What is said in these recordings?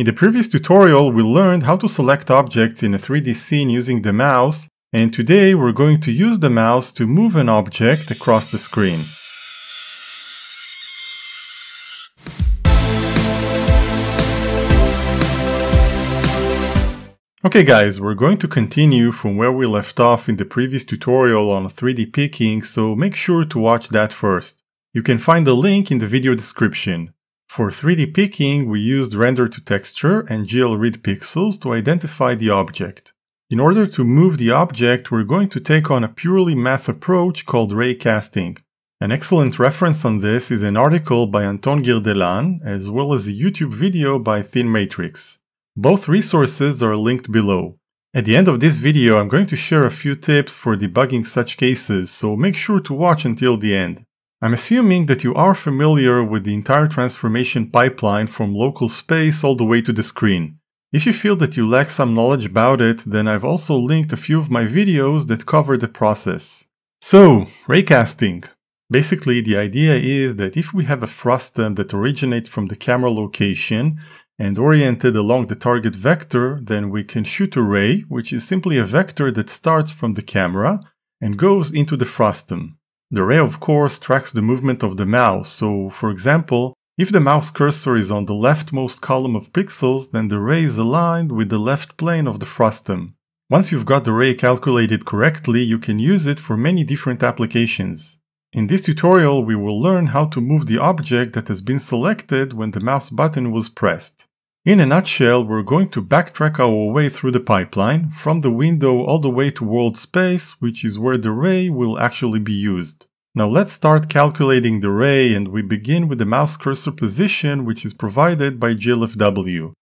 In the previous tutorial, we learned how to select objects in a 3D scene using the mouse, and today we're going to use the mouse to move an object across the screen. Okay guys, we're going to continue from where we left off in the previous tutorial on 3D picking, so make sure to watch that first. You can find the link in the video description. For 3D picking, we used render to texture and glReadPixels to identify the object. In order to move the object, we're going to take on a purely math approach called raycasting. An excellent reference on this is an article by Anton Gerdelan, as well as a YouTube video by ThinMatrix. Both resources are linked below. At the end of this video I'm going to share a few tips for debugging such cases, so make sure to watch until the end. I'm assuming that you are familiar with the entire transformation pipeline from local space all the way to the screen. If you feel that you lack some knowledge about it, then I've also linked a few of my videos that cover the process. So, raycasting. Basically, the idea is that if we have a frustum that originates from the camera location and oriented along the target vector, then we can shoot a ray, which is simply a vector that starts from the camera and goes into the frustum. The ray of course tracks the movement of the mouse, so for example, if the mouse cursor is on the leftmost column of pixels, then the ray is aligned with the left plane of the frustum. Once you've got the ray calculated correctly, you can use it for many different applications. In this tutorial, we will learn how to move the object that has been selected when the mouse button was pressed. In a nutshell, we're going to backtrack our way through the pipeline, from the window all the way to world space, which is where the ray will actually be used. Now let's start calculating the ray and we begin with the mouse cursor position which is provided by GLFW.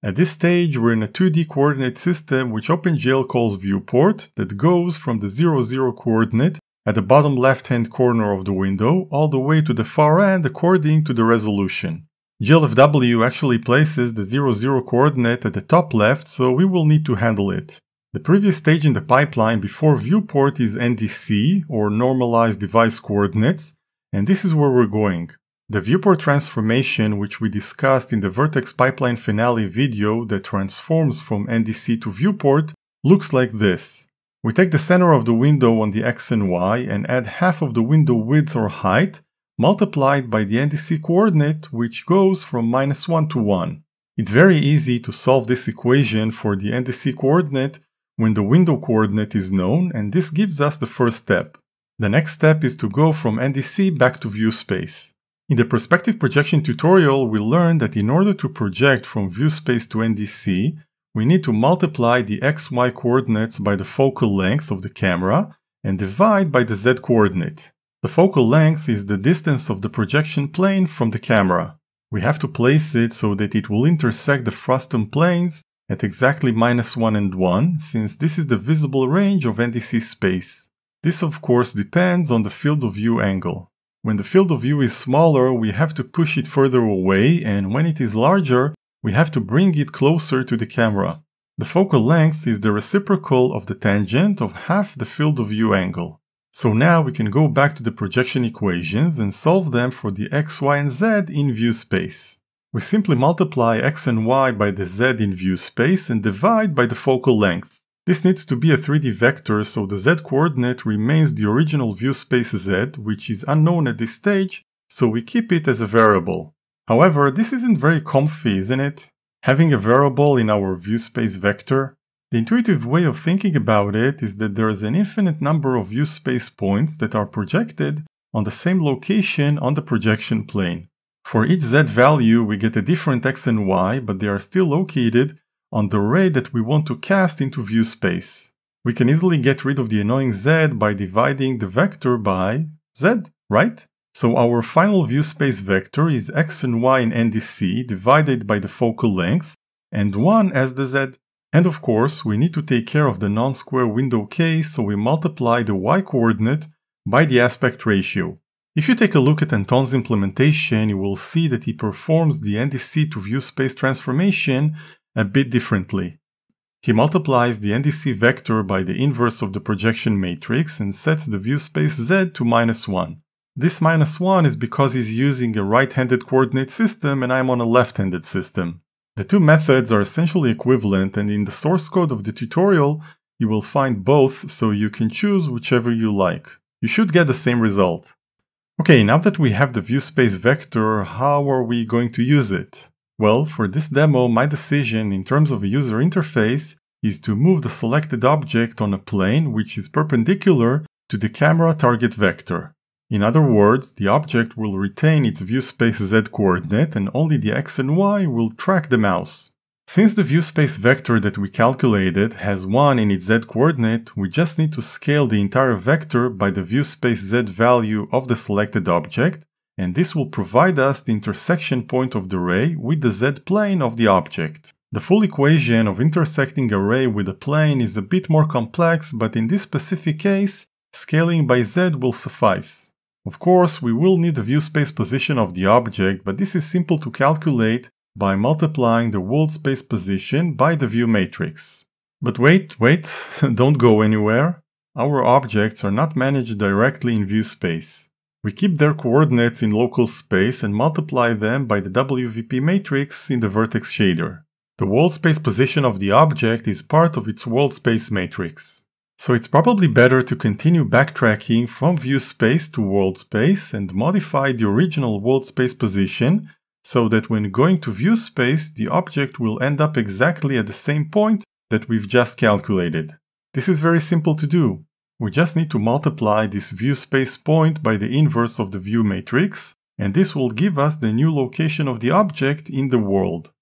At this stage we're in a 2D coordinate system which OpenGL calls viewport that goes from the 00 coordinate at the bottom left hand corner of the window all the way to the far end according to the resolution. GLFW actually places the 00 coordinate at the top left, so we will need to handle it. The previous stage in the pipeline before viewport is NDC, or Normalized Device Coordinates, and this is where we're going. The viewport transformation, which we discussed in the Vertex Pipeline Finale video that transforms from NDC to viewport, looks like this. We take the center of the window on the X and Y and add half of the window width or height multiplied by the NDC coordinate which goes from minus 1 to 1. It's very easy to solve this equation for the NDC coordinate when the window coordinate is known and this gives us the first step. The next step is to go from NDC back to view space. In the perspective projection tutorial we learned that in order to project from view space to NDC, we need to multiply the xy coordinates by the focal length of the camera and divide by the z coordinate. The focal length is the distance of the projection plane from the camera. We have to place it so that it will intersect the frustum planes at exactly minus 1 and 1, since this is the visible range of NDC space. This of course depends on the field of view angle. When the field of view is smaller, we have to push it further away, and when it is larger, we have to bring it closer to the camera. The focal length is the reciprocal of the tangent of half the field of view angle. So now we can go back to the projection equations and solve them for the x, y, and z in view space. We simply multiply x and y by the z in view space and divide by the focal length. This needs to be a 3D vector so the z coordinate remains the original view space z, which is unknown at this stage, so we keep it as a variable. However, this isn't very comfy, isn't it? Having a variable in our view space vector, the intuitive way of thinking about it is that there is an infinite number of view space points that are projected on the same location on the projection plane. For each z value we get a different x and y, but they are still located on the ray that we want to cast into view space. We can easily get rid of the annoying z by dividing the vector by z, right? So our final view space vector is x and y in NDC divided by the focal length, and 1 as the z. And of course, we need to take care of the non-square window case, so we multiply the y-coordinate by the aspect ratio. If you take a look at Anton's implementation, you will see that he performs the NDC to view space transformation a bit differently. He multiplies the NDC vector by the inverse of the projection matrix and sets the view space z to minus 1. This minus 1 is because he's using a right-handed coordinate system and I'm on a left-handed system. The two methods are essentially equivalent and in the source code of the tutorial you will find both so you can choose whichever you like. You should get the same result. Okay, now that we have the view space vector, how are we going to use it? Well, for this demo, my decision in terms of a user interface is to move the selected object on a plane which is perpendicular to the camera target vector. In other words, the object will retain its view space z coordinate and only the x and y will track the mouse. Since the view space vector that we calculated has 1 in its z coordinate, we just need to scale the entire vector by the view space z value of the selected object, and this will provide us the intersection point of the ray with the z plane of the object. The full equation of intersecting a ray with a plane is a bit more complex, but in this specific case, scaling by z will suffice. Of course, we will need the view space position of the object, but this is simple to calculate by multiplying the world space position by the view matrix. But wait, wait, don't go anywhere. Our objects are not managed directly in view space. We keep their coordinates in local space and multiply them by the WVP matrix in the vertex shader. The world space position of the object is part of its world space matrix. So it's probably better to continue backtracking from view space to world space and modify the original world space position so that when going to view space, the object will end up exactly at the same point that we've just calculated. This is very simple to do. We just need to multiply this view space point by the inverse of the view matrix, and this will give us the new location of the object in the world.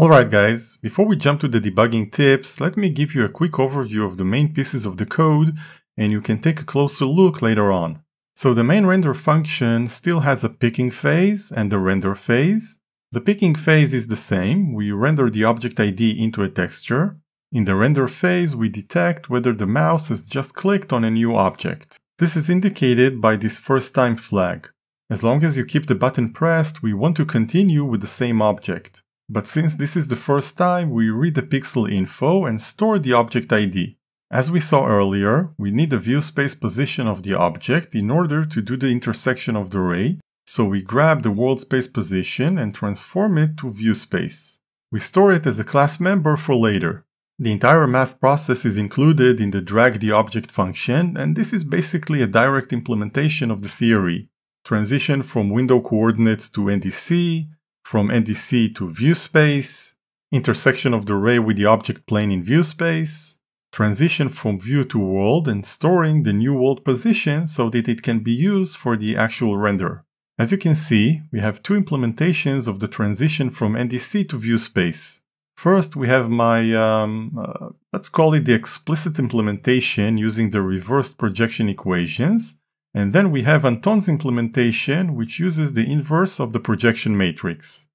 Alright guys, before we jump to the debugging tips, let me give you a quick overview of the main pieces of the code, and you can take a closer look later on. So the main render function still has a picking phase and a render phase. The picking phase is the same, we render the object ID into a texture. In the render phase, we detect whether the mouse has just clicked on a new object. This is indicated by this first time flag. As long as you keep the button pressed, we want to continue with the same object. But since this is the first time, we read the pixel info and store the object ID. As we saw earlier, we need the view space position of the object in order to do the intersection of the ray, so we grab the world space position and transform it to view space. We store it as a class member for later. The entire math process is included in the drag the object function, and this is basically a direct implementation of the theory. Transition from window coordinates to NDC, from NDC to view space, intersection of the ray with the object plane in view space, transition from view to world and storing the new world position so that it can be used for the actual render. As you can see, we have two implementations of the transition from NDC to view space. First, we have my, um, uh, let's call it the explicit implementation using the reversed projection equations. And then we have Anton's implementation, which uses the inverse of the projection matrix.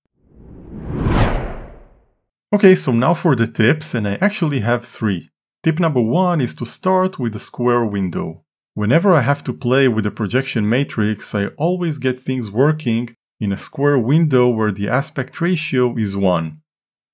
Okay, so now for the tips, and I actually have three. Tip number one is to start with a square window. Whenever I have to play with a projection matrix, I always get things working in a square window where the aspect ratio is 1.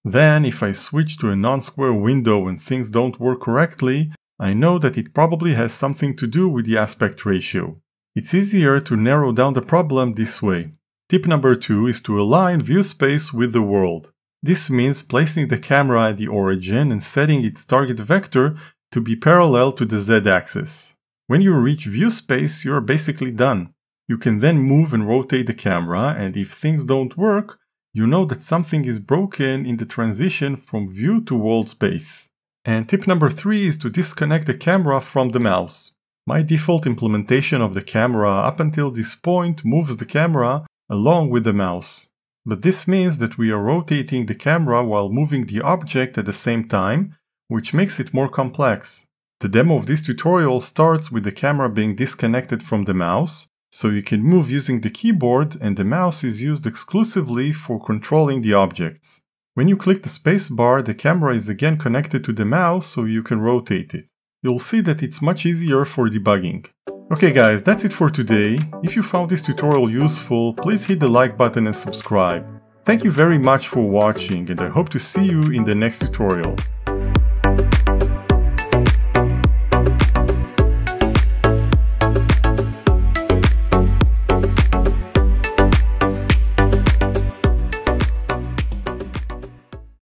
Then, if I switch to a non-square window and things don't work correctly, I know that it probably has something to do with the aspect ratio. It's easier to narrow down the problem this way. Tip number 2 is to align view space with the world. This means placing the camera at the origin and setting its target vector to be parallel to the z-axis. When you reach view space, you're basically done. You can then move and rotate the camera, and if things don't work, you know that something is broken in the transition from view to world space. And tip number 3 is to disconnect the camera from the mouse. My default implementation of the camera up until this point moves the camera along with the mouse. But this means that we are rotating the camera while moving the object at the same time, which makes it more complex. The demo of this tutorial starts with the camera being disconnected from the mouse, so you can move using the keyboard and the mouse is used exclusively for controlling the objects. When you click the spacebar, the camera is again connected to the mouse so you can rotate it. You'll see that it's much easier for debugging. Okay guys, that's it for today. If you found this tutorial useful, please hit the like button and subscribe. Thank you very much for watching and I hope to see you in the next tutorial.